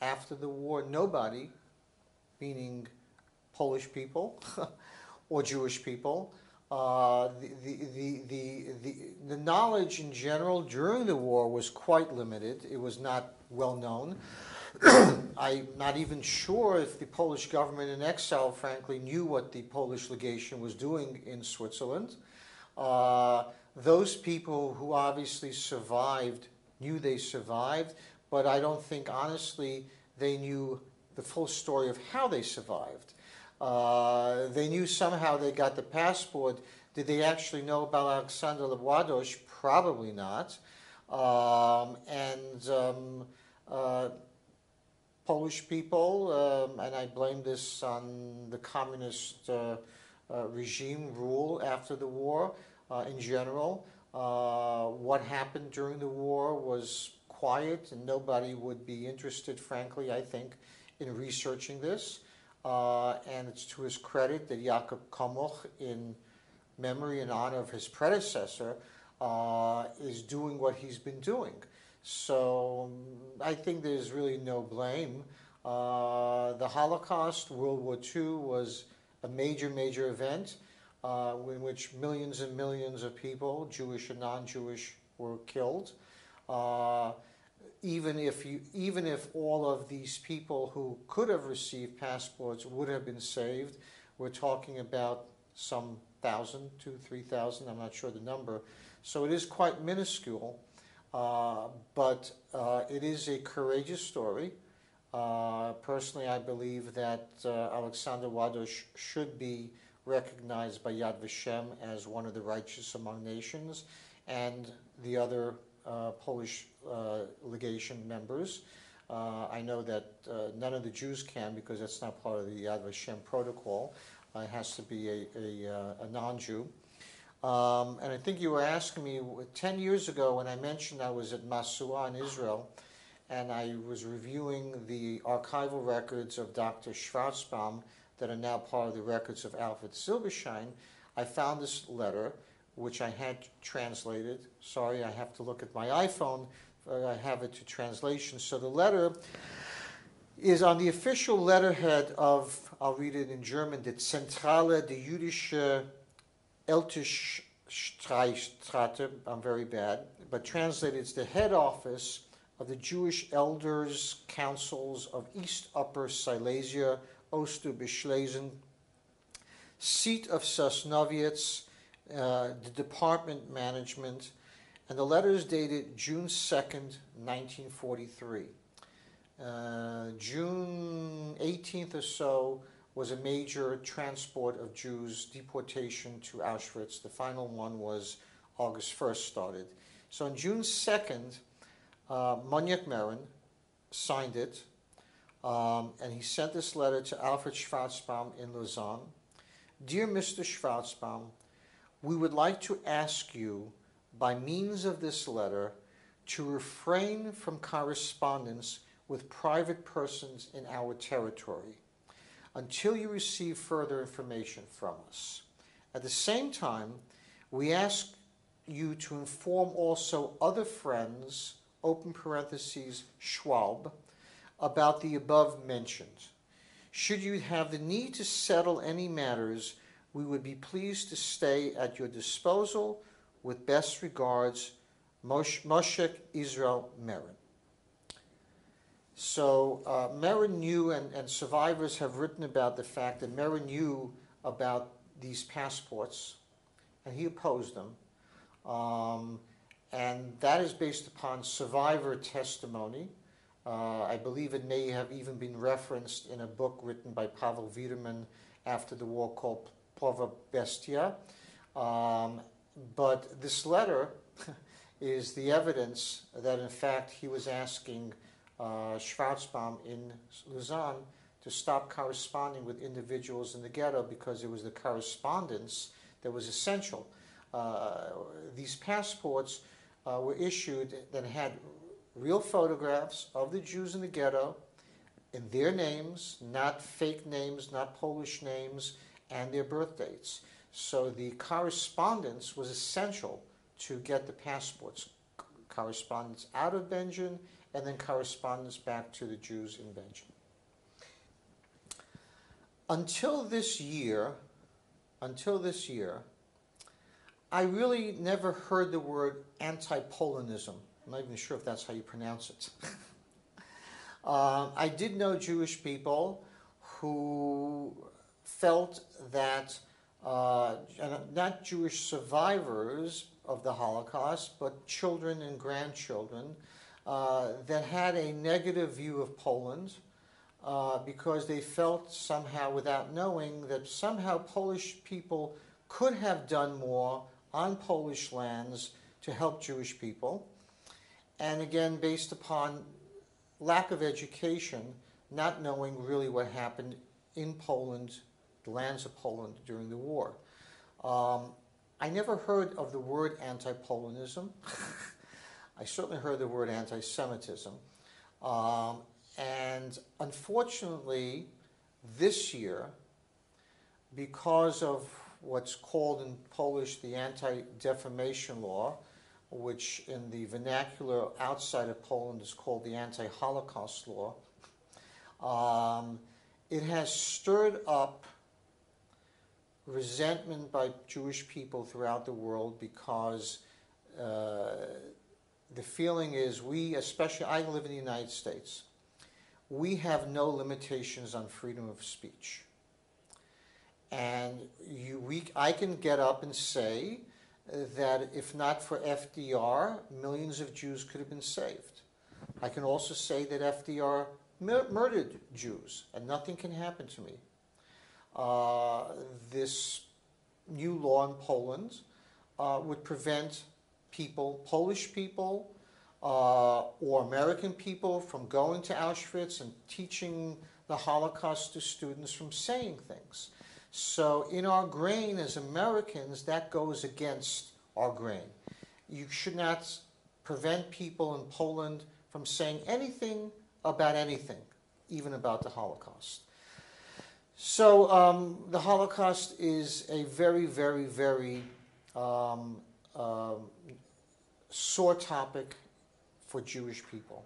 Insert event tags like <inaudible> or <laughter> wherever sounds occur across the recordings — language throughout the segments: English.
after the war, nobody, meaning Polish people <laughs> or Jewish people, uh, the, the, the, the, the, knowledge in general during the war was quite limited. It was not well known. <clears throat> I'm not even sure if the Polish government in exile, frankly, knew what the Polish legation was doing in Switzerland. Uh, those people who obviously survived knew they survived, but I don't think, honestly, they knew the full story of how they survived. Uh, they knew somehow they got the passport. Did they actually know about Alexander Ładoś? Probably not. Um, and um, uh, Polish people, um, and I blame this on the communist uh, uh, regime rule after the war uh, in general. Uh, what happened during the war was quiet, and nobody would be interested, frankly, I think, in researching this. Uh, and it's to his credit that Jakub Kumoch, in memory and honor of his predecessor, uh, is doing what he's been doing. So um, I think there's really no blame. Uh, the Holocaust, World War II, was a major, major event uh, in which millions and millions of people, Jewish and non-Jewish, were killed. Uh, even if you, even if all of these people who could have received passports would have been saved, we're talking about some thousand, two, three thousand. I'm not sure the number. So it is quite minuscule. Uh, but uh, it is a courageous story. Uh, personally, I believe that uh, Alexander Ładoś should be recognized by Yad Vashem as one of the righteous among nations and the other Uh, Polish uh, legation members. Uh, I know that none of the Jews can because that's not part of the Yad Vashem protocol. it has to be a, a, a non-Jew. Um, and I think you were asking me 10 years ago when I mentioned I was at Masua in Israel and I was reviewing the archival records of Dr. Schwarzbaum that are now part of the records of Alfred Silberschein. I found this letter, which I had translated. Sorry, I have to look at my iPhone. I have it to translation. So the letter is on the official letterhead of, I'll read it in German, the Zentrale de Jüdische Ältestreichstraße, I'm very bad, but translated it's the head office of the Jewish Elders Councils of East Upper Silesia, Osterbischlesen, seat of Sosnowiec, uh, the department management, and the letter is dated June 2nd, 1943. Uh, June 18th or so, was a major transport of Jews deportation to Auschwitz. The final one was August 1st started. So on June 2nd, uh, Moniek Merin signed it, um, and he sent this letter to Alfred Schwarzbaum in Lausanne. Dear Mr. Schwarzbaum, we would like to ask you, by means of this letter, to refrain from correspondence with private persons in our territory until you receive further information from us. At the same time, we ask you to inform also other friends, open parentheses, Schwalb, about the above mentioned. Should you have the need to settle any matters, we would be pleased to stay at your disposal. With best regards, Moshe Israel Merin. So uh, Merin knew, and, and survivors have written about the fact that Merin knew about these passports, and he opposed them. Um, and that is based upon survivor testimony. Uh, I believe it may have even been referenced in a book written by Pavel Wiederman after the war called Płowa Bestia. Um, but this letter <laughs> is the evidence that, in fact, he was asking uh, Schwarzbaum in Lausanne to stop corresponding with individuals in the ghetto because it was the correspondence that was essential. Uh, these passports uh, were issued that had real photographs of the Jews in the ghetto in their names, not fake names, not Polish names, and their birth dates. So the correspondence was essential to get the passports correspondence out of Będzin and then correspondence back to the Jews in Będzin. Until this year, until this year, I really never heard the word anti-Polonism. I'm not even sure if that's how you pronounce it. <laughs> uh, I did know Jewish people who felt that uh, not Jewish survivors of the Holocaust, but children and grandchildren uh, that had a negative view of Poland uh, because they felt somehow, without knowing, that somehow Polish people could have done more on Polish lands to help Jewish people. And again, based upon lack of education, not knowing really what happened in Poland, the lands of Poland during the war. Um, I never heard of the word anti-Polonism. <laughs> I certainly heard the word anti-Semitism. Um, and unfortunately, this year, because of what's called in Polish the anti-defamation law, which in the vernacular outside of Poland is called the anti-Holocaust law, um, it has stirred up resentment by Jewish people throughout the world because uh, the feeling is we, especially I live in the United States, we have no limitations on freedom of speech. And you, we, I can get up and say that if not for FDR, millions of Jews could have been saved. I can also say that FDR mur- murdered Jews, and nothing can happen to me. Uh, this new law in Poland uh, would prevent people, Polish people, uh, or American people from going to Auschwitz and teaching the Holocaust to students from saying things. So, in our grain as Americans, that goes against our grain. You should not prevent people in Poland from saying anything about anything, even about the Holocaust. So, um, the Holocaust is a very, very, very um, um, sore topic for Jewish people.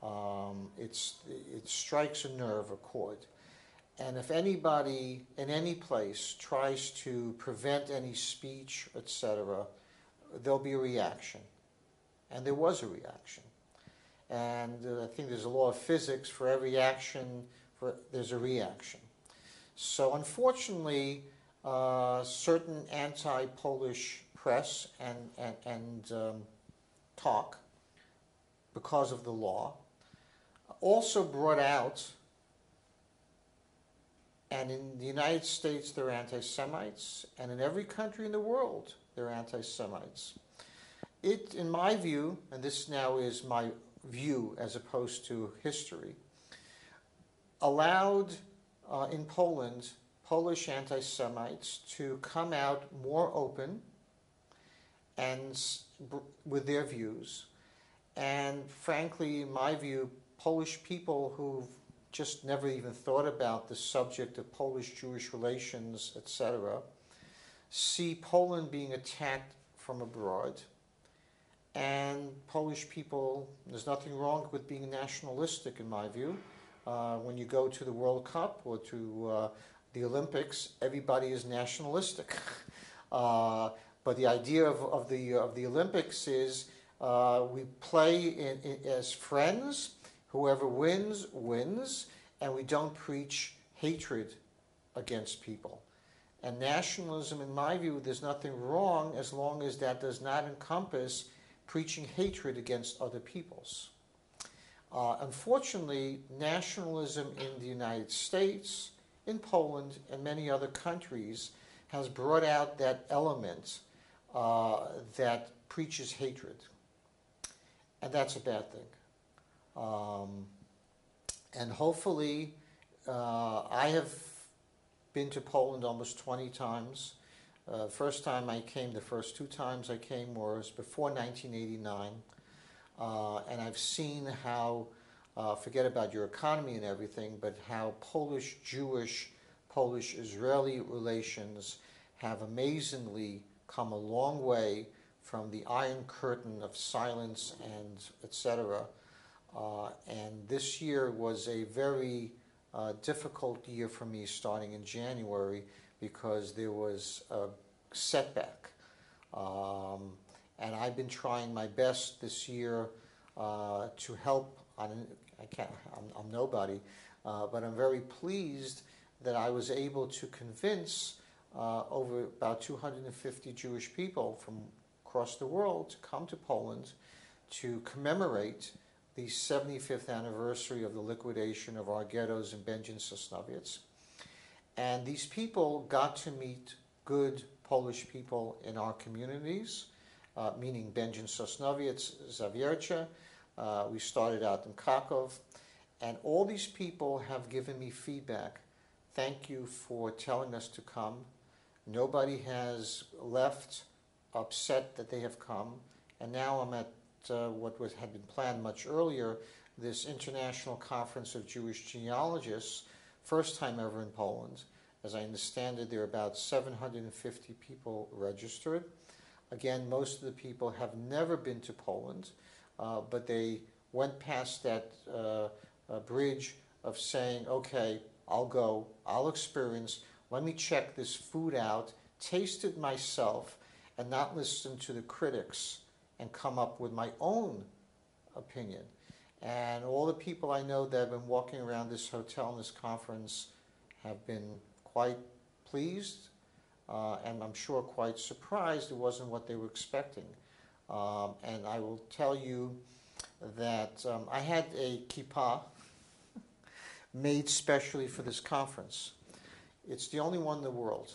Um, it's, it strikes a nerve, a chord. And if anybody in any place tries to prevent any speech, etc., there'll be a reaction. And there was a reaction. And uh, I think there's a law of physics for every action, for, there's a reaction. So unfortunately, uh, certain anti-Polish press and, and, and um, talk, because of the law, also brought out and in the United States, they're anti Semites, and in every country in the world, they're anti Semites. It, in my view, and this now is my view as opposed to history, allowed uh, in Poland Polish anti Semites to come out more open and with their views. And frankly, in my view, Polish people who've just never even thought about the subject of Polish Jewish relations, etc., see Poland being attacked from abroad. And Polish people, there's nothing wrong with being nationalistic, in my view. Uh, when you go to the World Cup or to uh, the Olympics, everybody is nationalistic. <laughs> uh, but the idea of, of, the, of the Olympics is we play in, in, as friends Whoever wins, wins, and we don't preach hatred against people. And nationalism, in my view, there's nothing wrong as long as that does not encompass preaching hatred against other peoples. Uh, unfortunately, nationalism in the United States, in Poland, and many other countries has brought out that element uh, that preaches hatred. And that's a bad thing. Um, and hopefully, uh, I have been to Poland almost 20 times. Uh, first time I came, the first two times I came was before 1989. Uh, and I've seen how, uh, forget about your economy and everything, but how Polish Jewish, Polish Israeli relations have amazingly come a long way from the Iron Curtain of silence and etc Uh, and this year was a very uh, difficult year for me starting in January because there was a setback. Um, and I've been trying my best this year uh, to help. On, I can't, I'm, I'm nobody, uh, but I'm very pleased that I was able to convince uh, over about 250 Jewish people from across the world to come to Poland to commemorate the 75th anniversary of the liquidation of our ghettos in Będzin Sosnowiec. And these people got to meet good Polish people in our communities, uh, meaning Będzin Sosnowiec, Zawiercie. Uh, we started out in Krakow. And all these people have given me feedback. Thank you for telling us to come. Nobody has left upset that they have come. And now I'm at uh, what was, had been planned much earlier, this International Conference of Jewish Genealogists, first time ever in Poland. As I understand it, there are about 750 people registered. Again, most of the people have never been to Poland, uh, but they went past that uh, uh bridge of saying, okay, I'll go, I'll experience, let me check this food out, taste it myself, and not listen to the critics and come up with my own opinion. And all the people I know that have been walking around this hotel and this conference have been quite pleased uh, and I'm sure quite surprised it wasn't what they were expecting. Um, and I will tell you that um, I had a kippah <laughs> made specially for this conference. It's the only one in the world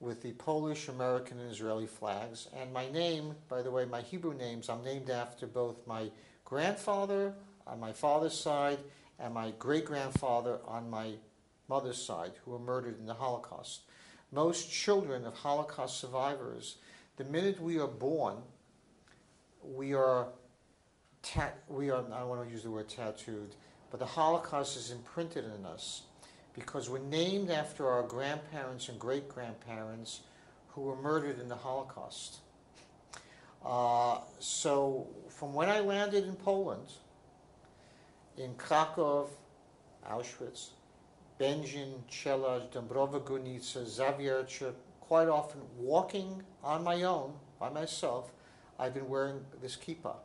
with the Polish, American, and Israeli flags. And my name, by the way, my Hebrew names, I'm named after both my grandfather on my father's side and my great grandfather on my mother's side, who were murdered in the Holocaust. Most children of Holocaust survivors, the minute we are born, we are, we are I don't want to use the word tattooed, but the Holocaust is imprinted in us because we're named after our grandparents and great grandparents who were murdered in the Holocaust. Uh, so, from when I landed in Poland, in Krakow, Auschwitz, Będzin, Czeladź, Dąbrowa Górnicza, Zawiercie, quite often walking on my own, by myself, I've been wearing this kippah.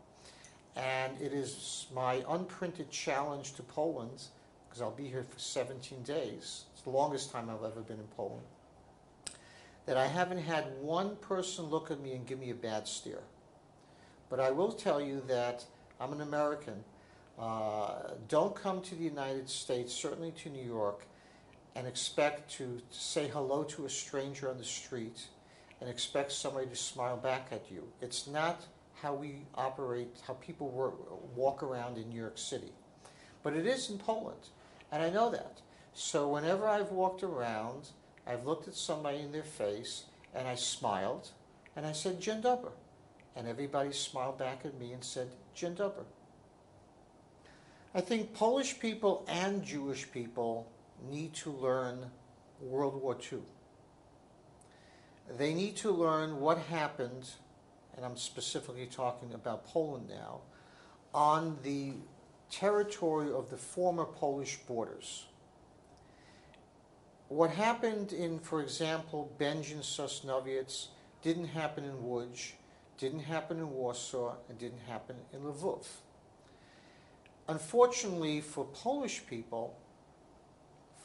And it is my unprinted challenge to Poland because I'll be here for 17 days. It's the longest time I've ever been in Poland. That I haven't had one person look at me and give me a bad stare. But I will tell you that I'm an American. Uh, don't come to the United States, certainly to New York, and expect to say hello to a stranger on the street and expect somebody to smile back at you. It's not how we operate, how people walk around in New York City. But it is in Poland. And I know that. So whenever I've walked around, I've looked at somebody in their face and I smiled and I said, Dzień dobry. And everybody smiled back at me and said, Dzień dobry. I think Polish people and Jewish people need to learn World War II. They need to learn what happened, and I'm specifically talking about Poland now, on the territory of the former Polish borders. What happened in, for example, Będzin Sosnowiec didn't happen in Łódź, didn't happen in Warsaw, and didn't happen in Lvov. Unfortunately for Polish people,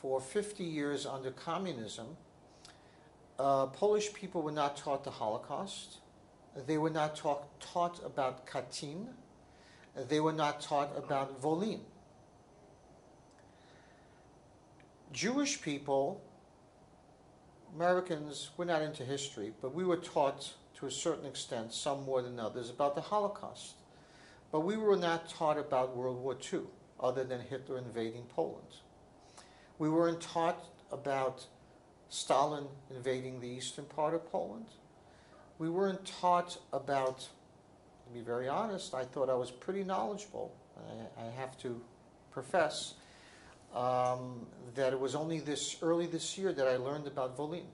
for 50 years under communism, uh, Polish people were not taught the Holocaust. They were not talk, taught about Katyn they were not taught about Volyn. Jewish people, Americans, we're not into history, but we were taught to a certain extent, some more than others, about the Holocaust. But we were not taught about World War II, other than Hitler invading Poland. We weren't taught about Stalin invading the eastern part of Poland. We weren't taught about to be very honest, I thought I was pretty knowledgeable. I, I have to profess um, that it was only this early this year that I learned about Volyn.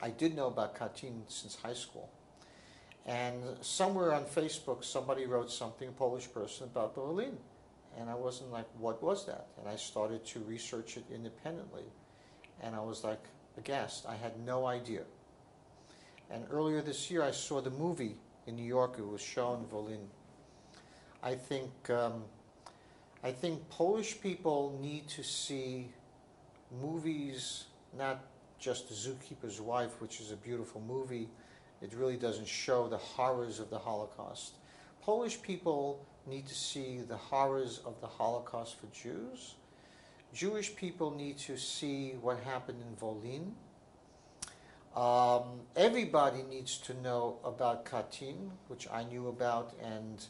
I did know about Katyn since high school. And somewhere on Facebook, somebody wrote something, a Polish person, about Volyn. And I wasn't like, what was that? And I started to research it independently. And I was like aghast. I had no idea. And earlier this year, I saw the movie in New York. It was shown Volyn. I think um, I think Polish people need to see movies, not just The Zookeeper's Wife, which is a beautiful movie. It really doesn't show the horrors of the Holocaust. Polish people need to see the horrors of the Holocaust for Jews. Jewish people need to see what happened in Volyn. Um, everybody needs to know about Katyn, which I knew about and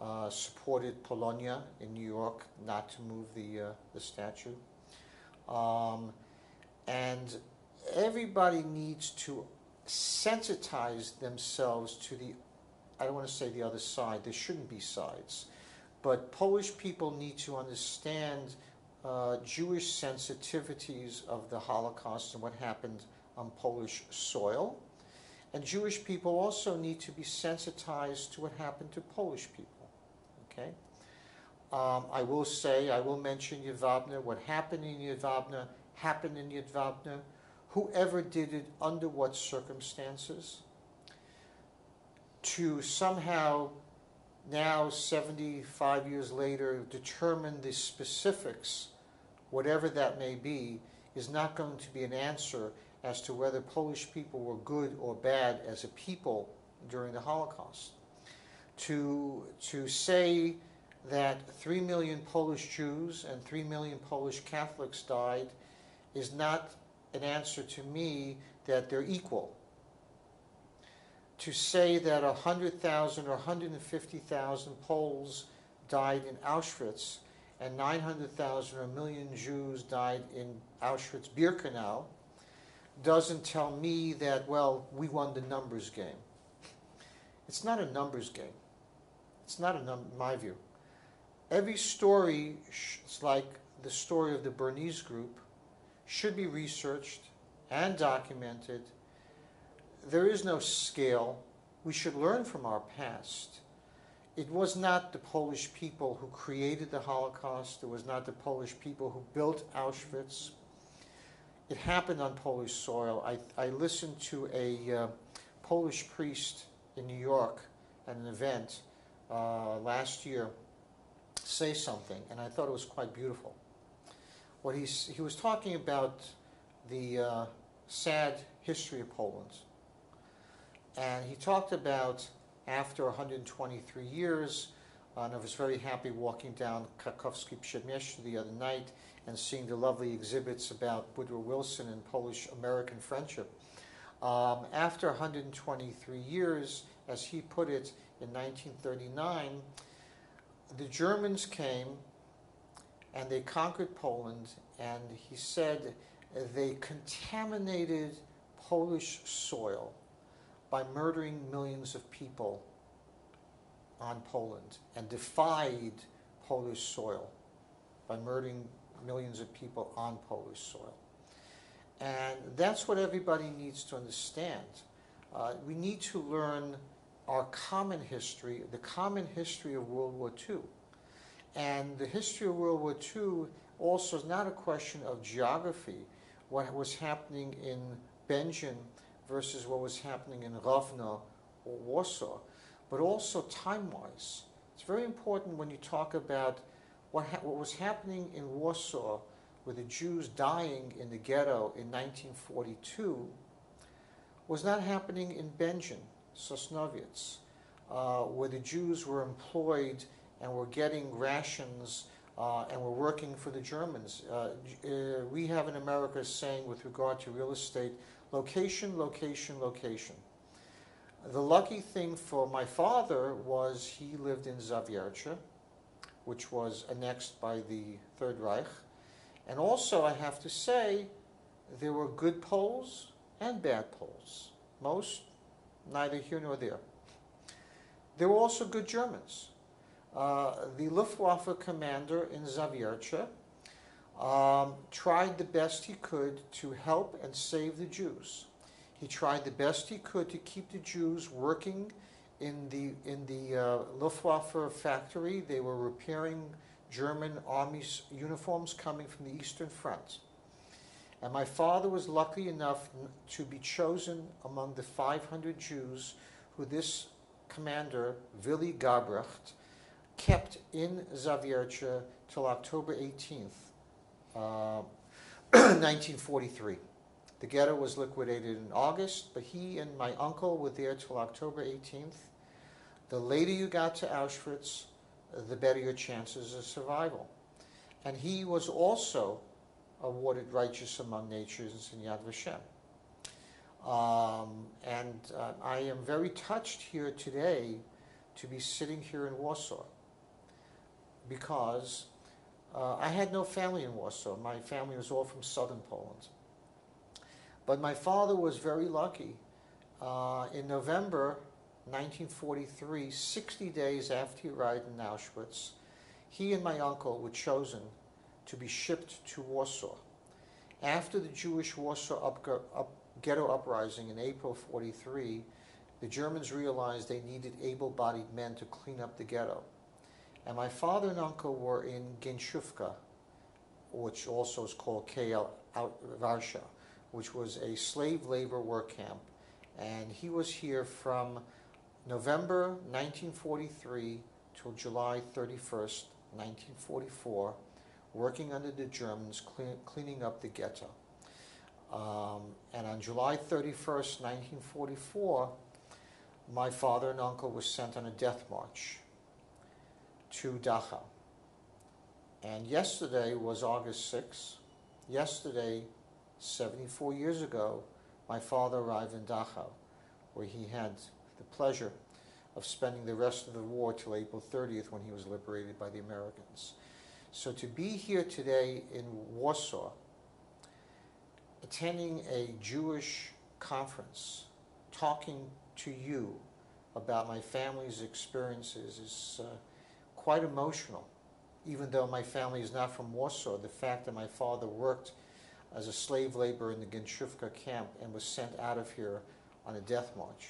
uh, supported Polonia in New York not to move the, uh, the statue. Um, and everybody needs to sensitize themselves to the, I don't want to say the other side, there shouldn't be sides, but Polish people need to understand uh, Jewish sensitivities of the Holocaust and what happened on Polish soil. And Jewish people also need to be sensitized to what happened to Polish people. Okay? Um, I will say, I will mention Jedwabne. What happened in Jedwabne happened in Jedwabne. Whoever did it, under what circumstances, to somehow now, 75 years later, determine the specifics, whatever that may be, is not going to be an answer as to whether Polish people were good or bad as a people during the Holocaust. To, to say that 3 million Polish Jews and 3 million Polish Catholics died is not an answer to me that they're equal. To say that 100,000 or 150,000 Poles died in Auschwitz and 900,000 or a million Jews died in Auschwitz-Birkenau doesn't tell me that, well, we won the numbers game. It's not a numbers game. It's not a my view. Every story, it's like the story of the Bernese group, should be researched and documented. There is no scale. We should learn from our past. It was not the Polish people who created the Holocaust. It was not the Polish people who built Auschwitz. It happened on Polish soil. I, I listened to a uh, Polish priest in New York at an event uh, last year say something, and I thought it was quite beautiful. What he's, he was talking about the uh, sad history of Poland. And he talked about after 123 years, uh, and I was very happy walking down Krakowski Przedmieście the other night and seeing the lovely exhibits about Woodrow Wilson and Polish-American friendship. Um, after 123 years, as he put it, in 1939, the Germans came and they conquered Poland, and he said they contaminated Polish soil by murdering millions of people on Poland and defied Polish soil by murdering millions of people on Polish soil. And that's what everybody needs to understand. Uh, we need to learn our common history, the common history of World War II. And the history of World War II also is not a question of geography, what was happening in Będzin versus what was happening in Rovno or Warsaw, but also time-wise. It's very important when you talk about what, what was happening in Warsaw with the Jews dying in the ghetto in 1942 was not happening in Będzin Sosnowiec, uh, where the Jews were employed and we're getting rations uh, and were working for the Germans. Uh, uh, we have in America a saying with regard to real estate, location, location, location. The lucky thing for my father was he lived in Zawiercie, which was annexed by the Third Reich. And also, I have to say, there were good Poles and bad Poles. Most neither here nor there. There were also good Germans. Uh, the Luftwaffe commander in Zawiercie um, tried the best he could to help and save the Jews. He tried the best he could to keep the Jews working in the in the uh, Luftwaffe factory. They were repairing German army uniforms coming from the Eastern Front. And my father was lucky enough to be chosen among the 500 Jews who this commander, Willy Gabrecht, kept in Zawiercie till October 18th, uh, <clears throat> 1943. The ghetto was liquidated in August, but he and my uncle were there till October 18th. The later you got to Auschwitz, the better your chances of survival. And he was also awarded Righteous Among Nations in Yad Vashem. Um, and uh, I am very touched here today to be sitting here in Warsaw because uh, I had no family in Warsaw. My family was all from southern Poland. But my father was very lucky. Uh, in November 1943, 60 days after he arrived in Auschwitz, he and my uncle were chosen to be shipped to Warsaw. After the Jewish Warsaw up, up, ghetto uprising in April 43, the Germans realized they needed able bodied men to clean up the ghetto. And my father and uncle were in Gęsiówka, which also is called KL Warschau, which was a slave labor work camp. And he was here from November 1943 till July 31st, 1944, working under the Germans, clean, cleaning up the ghetto. Um, and on July 31st, 1944, my father and uncle were sent on a death march to Dachau. And yesterday was August 6th. Yesterday, 74 years ago, my father arrived in Dachau, where he had the pleasure of spending the rest of the war till April 30th when he was liberated by the Americans. So to be here today in Warsaw, attending a Jewish conference, talking to you about my family's experiences is uh, quite emotional. Even though my family is not from Warsaw, the fact that my father worked as a slave laborer in the Gęsiówka camp and was sent out of here on a death march